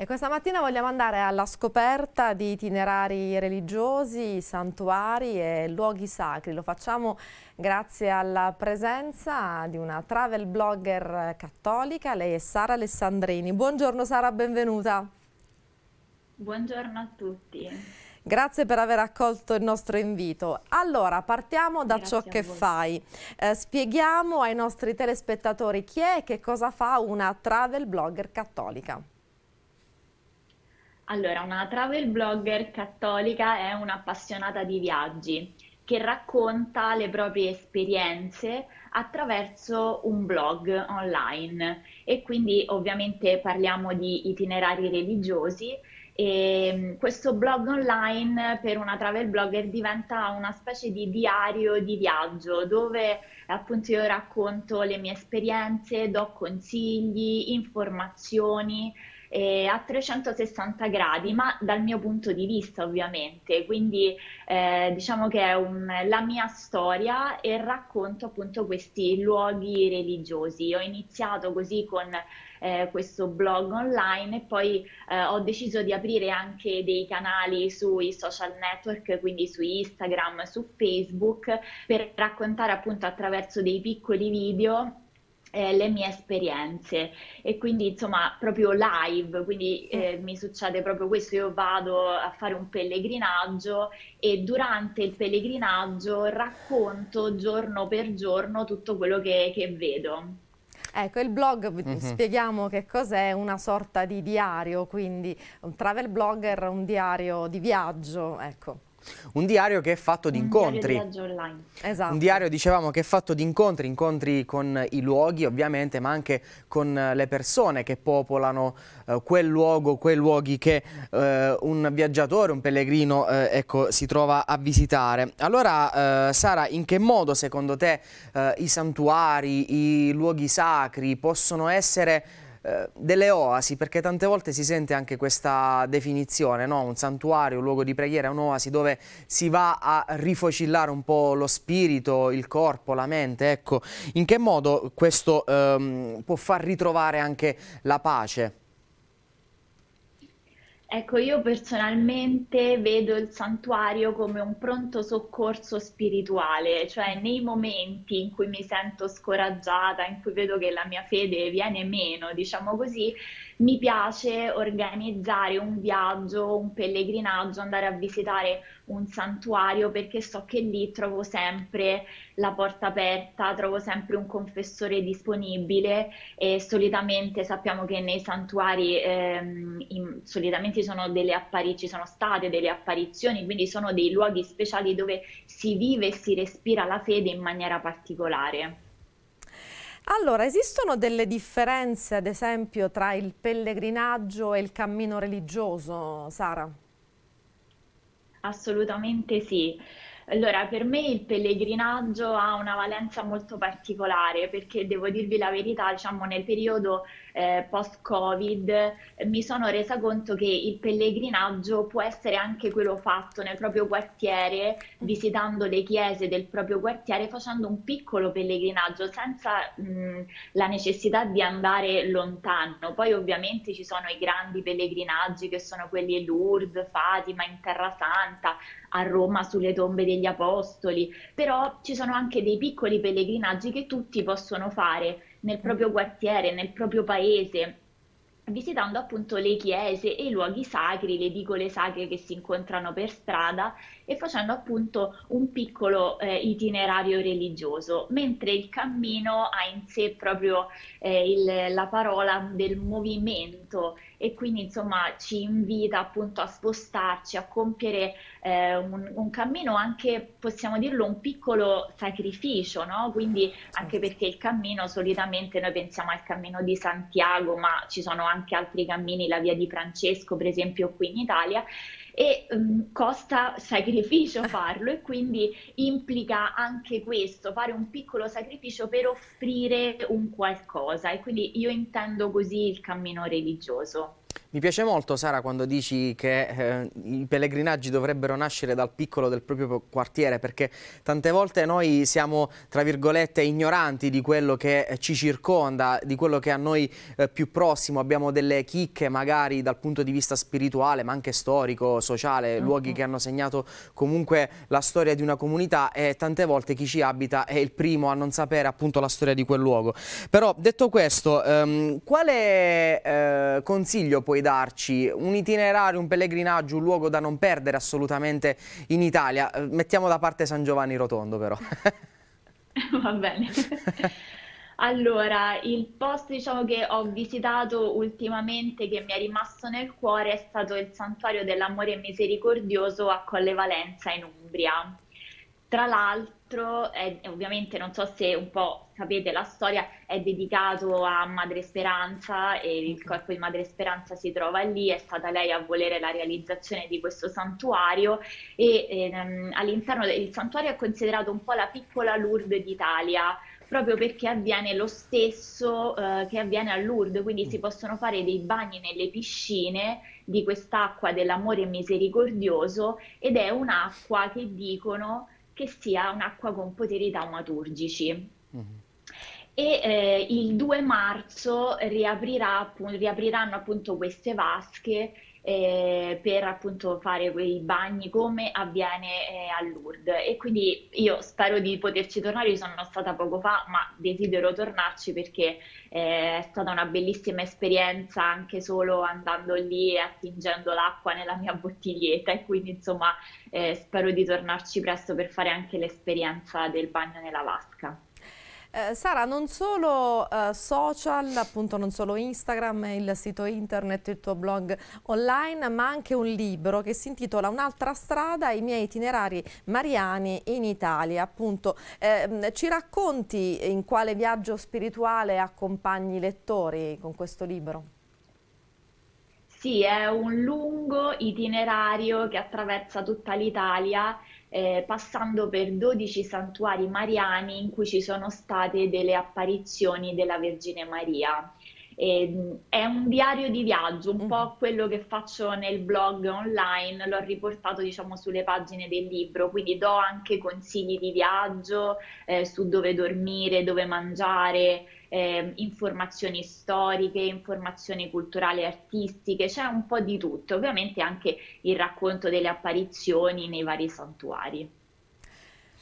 E questa mattina vogliamo andare alla scoperta di itinerari religiosi, santuari e luoghi sacri. Lo facciamo grazie alla presenza di una travel blogger cattolica, lei è Sara Alessandrini. Buongiorno Sara, benvenuta. Buongiorno a tutti. Grazie per aver accolto il nostro invito. Allora, partiamo da Grazie ciò che fai. Eh, spieghiamo ai nostri telespettatori chi è e che cosa fa una travel blogger cattolica. Allora, una travel blogger cattolica è un'appassionata di viaggi che racconta le proprie esperienze attraverso un blog online. E quindi ovviamente parliamo di itinerari religiosi. E mm, questo blog online per una travel blogger diventa una specie di diario di viaggio dove appunto io racconto le mie esperienze, do consigli, informazioni eh, a 360 gradi, ma dal mio punto di vista ovviamente, quindi eh, diciamo che è un, la mia storia e racconto appunto questi luoghi religiosi. Ho iniziato così con eh, questo blog online e poi eh, ho deciso di aprire anche dei canali sui social network, quindi su Instagram, su Facebook, per raccontare appunto attraverso dei piccoli video eh, le mie esperienze e quindi insomma proprio live, quindi eh, mi succede proprio questo, io vado a fare un pellegrinaggio e durante il pellegrinaggio racconto giorno per giorno tutto quello che, che vedo. Ecco, il blog, mm -hmm. spieghiamo che cos'è, una sorta di diario, quindi un travel blogger, un diario di viaggio, ecco. Un diario che è fatto di incontri. Un diario online. Esatto. Un diario, dicevamo, che è fatto di incontri, incontri con i luoghi ovviamente, ma anche con le persone che popolano eh, quel luogo, quei luoghi che eh, un viaggiatore, un pellegrino, eh, ecco, si trova a visitare. Allora, eh, Sara, in che modo secondo te eh, i santuari, i luoghi sacri possono essere eh, delle oasi, perché tante volte si sente anche questa definizione, no? un santuario, un luogo di preghiera, un'oasi dove si va a rifocillare un po' lo spirito, il corpo, la mente, ecco, in che modo questo ehm, può far ritrovare anche la pace? Ecco, io personalmente vedo il santuario come un pronto soccorso spirituale, cioè nei momenti in cui mi sento scoraggiata, in cui vedo che la mia fede viene meno, diciamo così, mi piace organizzare un viaggio, un pellegrinaggio, andare a visitare un santuario perché so che lì trovo sempre la porta aperta, trovo sempre un confessore disponibile e solitamente sappiamo che nei santuari ehm, in, solitamente sono delle appari- ci sono state delle apparizioni, quindi sono dei luoghi speciali dove si vive e si respira la fede in maniera particolare. Allora, esistono delle differenze, ad esempio, tra il pellegrinaggio e il cammino religioso, Sara? Assolutamente sì. Allora, per me il pellegrinaggio ha una valenza molto particolare perché devo dirvi la verità, diciamo nel periodo eh, post-Covid mi sono resa conto che il pellegrinaggio può essere anche quello fatto nel proprio quartiere, visitando le chiese del proprio quartiere, facendo un piccolo pellegrinaggio senza mh, la necessità di andare lontano. Poi ovviamente ci sono i grandi pellegrinaggi che sono quelli Lourdes, Fatima, in Terra Santa, a Roma sulle tombe degli apostoli, però ci sono anche dei piccoli pellegrinaggi che tutti possono fare nel proprio quartiere, nel proprio paese, visitando appunto le chiese e i luoghi sacri, le edicole sacre che si incontrano per strada e facendo appunto un piccolo eh, itinerario religioso, mentre il cammino ha in sé proprio eh, il, la parola del movimento e quindi insomma ci invita appunto a spostarci, a compiere eh, un, un, cammino anche, possiamo dirlo, un piccolo sacrificio, no? Quindi anche certo. perché il cammino solitamente noi pensiamo al cammino di Santiago, ma ci sono anche altri cammini, la via di Francesco per esempio qui in Italia e um, costa sacrificio farlo e quindi implica anche questo, fare un piccolo sacrificio per offrire un qualcosa e quindi io intendo così il cammino religioso. Mi piace molto Sara quando dici che eh, i pellegrinaggi dovrebbero nascere dal piccolo del proprio quartiere perché tante volte noi siamo tra virgolette ignoranti di quello che ci circonda, di quello che a noi eh, più prossimo, abbiamo delle chicche magari dal punto di vista spirituale ma anche storico, sociale, uh -huh. luoghi che hanno segnato comunque la storia di una comunità e tante volte chi ci abita è il primo a non sapere appunto la storia di quel luogo. Però detto questo, ehm, quale eh, consiglio puoi puoi darci? Un itinerario, un pellegrinaggio, un luogo da non perdere assolutamente in Italia? Eh, mettiamo da parte San Giovanni Rotondo però. Va bene. Allora, il posto diciamo, che ho visitato ultimamente che mi è rimasto nel cuore è stato il Santuario dell'Amore Misericordioso a Colle Valenza in Umbria. Tra l'altro, ovviamente non so se un po' sapete la storia, è dedicato a Madre Speranza e il corpo di Madre Speranza si trova lì, è stata lei a volere la realizzazione di questo santuario e ehm, all'interno del santuario è considerato un po' la piccola Lourdes d'Italia proprio perché avviene lo stesso eh, che avviene a Lourdes, quindi si possono fare dei bagni nelle piscine di quest'acqua dell'amore misericordioso ed è un'acqua che dicono che sia un'acqua con poteri taumaturgici. Mm-hmm. E eh, il 2 marzo riaprirà, riapriranno appunto queste vasche eh, per appunto fare quei bagni come avviene eh, a Lourdes. E quindi io spero di poterci tornare, io sono stata poco fa ma desidero tornarci perché eh, è stata una bellissima esperienza anche solo andando lì e attingendo l'acqua nella mia bottiglietta. E quindi insomma eh, spero di tornarci presto per fare anche l'esperienza del bagno nella vasca. Eh, Sara, non solo eh, social, appunto non solo Instagram, il sito internet, il tuo blog online, ma anche un libro che si intitola Un'altra strada, i miei itinerari mariani in Italia. Appunto, eh, ci racconti in quale viaggio spirituale accompagni i lettori con questo libro? Sì, è un lungo itinerario che attraversa tutta l'Italia eh, passando per 12 santuari mariani in cui ci sono state delle apparizioni della Vergine Maria. E, è un diario di viaggio, un po' mm. quello che faccio nel blog online, l'ho riportato diciamo sulle pagine del libro, quindi do anche consigli di viaggio eh, su dove dormire, dove mangiare, eh, informazioni storiche, informazioni culturali e artistiche, c'è un po' di tutto, ovviamente anche il racconto delle apparizioni nei vari santuari.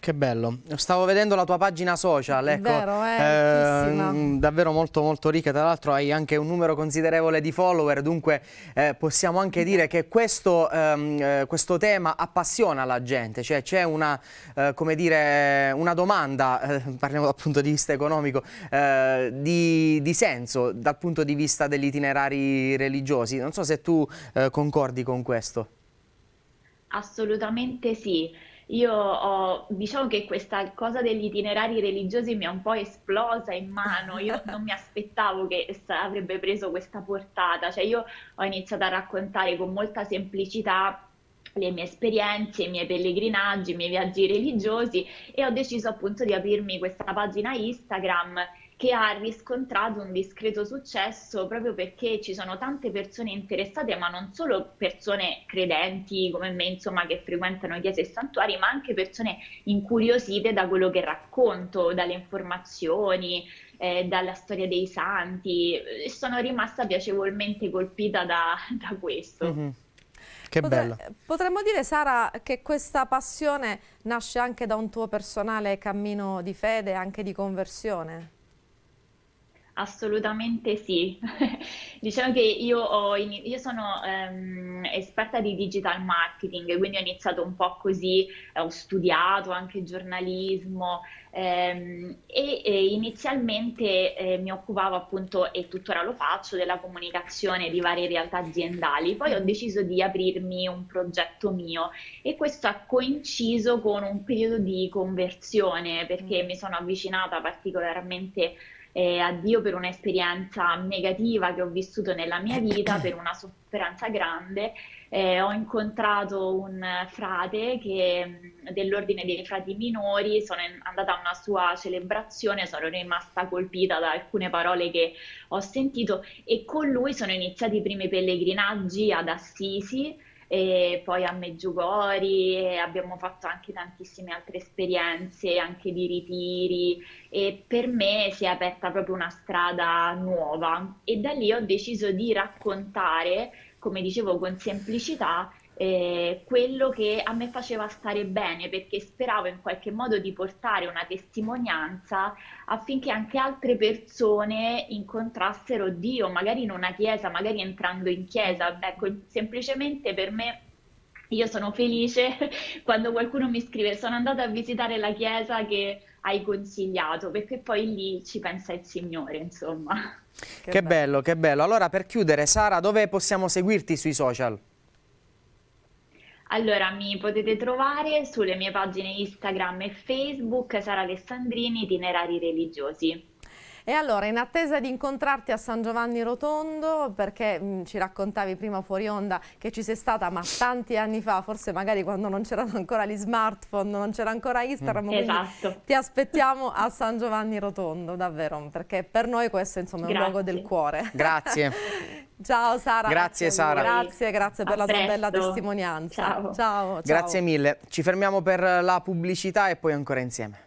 Che bello, stavo vedendo la tua pagina social, ecco, Vero, eh, eh, davvero molto molto ricca, tra l'altro hai anche un numero considerevole di follower, dunque eh, possiamo anche dire che questo, ehm, eh, questo, tema appassiona la gente, cioè c'è una, eh, come dire, una domanda, eh, parliamo dal punto di vista economico, di, di, senso dal punto di vista degli itinerari religiosi, non so se tu concordi con questo. Assolutamente sì. Io ho, diciamo che questa cosa degli itinerari religiosi mi è un po' esplosa in mano, io non mi aspettavo che avrebbe preso questa portata, cioè io ho iniziato a raccontare con molta semplicità le mie esperienze, i miei pellegrinaggi, i miei viaggi religiosi e ho deciso appunto di aprirmi questa pagina Instagram che ha riscontrato un discreto successo proprio perché ci sono tante persone interessate, ma non solo persone credenti come me, insomma, che frequentano chiese e santuari, ma anche persone incuriosite da quello che racconto, dalle informazioni, eh, dalla storia dei santi. Sono rimasta piacevolmente colpita da, da questo. Mm-hmm. Che Potre, bello. Potremmo dire, Sara, che questa passione nasce anche da un tuo personale cammino di fede, anche di conversione? Assolutamente sì. diciamo che io, ho, io sono ehm, esperta di digital marketing, quindi ho iniziato un po' così, eh, ho studiato anche giornalismo ehm, e, e, inizialmente eh, mi occupavo appunto, e tuttora lo faccio, della comunicazione di varie realtà aziendali. Poi ho deciso di aprirmi un progetto mio e questo ha coinciso con un periodo di conversione perché mm. mi sono avvicinata particolarmente eh, a Dio per un'esperienza negativa che ho vissuto nella mia vita, per una sofferenza grande. Eh, ho incontrato un frate che, dell'ordine dei frati minori, sono andata a una sua celebrazione, sono rimasta colpita da alcune parole che ho sentito e con lui sono iniziati i primi pellegrinaggi ad Assisi e poi a Meggiugori abbiamo fatto anche tantissime altre esperienze, anche di ritiri. E per me si è aperta proprio una strada nuova. E da lì ho deciso di raccontare, come dicevo con semplicità, eh, quello che a me faceva stare bene perché speravo in qualche modo di portare una testimonianza affinché anche altre persone incontrassero Dio, magari in una chiesa, magari entrando in chiesa. Ecco, semplicemente per me io sono felice quando qualcuno mi scrive sono andata a visitare la chiesa che hai consigliato, perché poi lì ci pensa il Signore, insomma. Che, che bello. bello, che bello. Allora, per chiudere, Sara, dove possiamo seguirti sui social? Allora, mi potete trovare sulle mie pagine Instagram e Facebook, Sara Alessandrini, itinerari religiosi. E allora, in attesa di incontrarti a San Giovanni Rotondo, perché mh, mm, ci raccontavi prima fuori onda che ci sei stata, ma tanti anni fa, forse magari quando non c'erano ancora gli smartphone, non c'era ancora Instagram, mm. esatto. ti aspettiamo a San Giovanni Rotondo, davvero, perché per noi questo insomma, è un luogo del cuore. Grazie. Ciao Sara. Grazie Sara. Grazie, grazie per a la tua bella testimonianza. Ciao. ciao. Grazie mille. Ci fermiamo per la pubblicità e poi ancora insieme.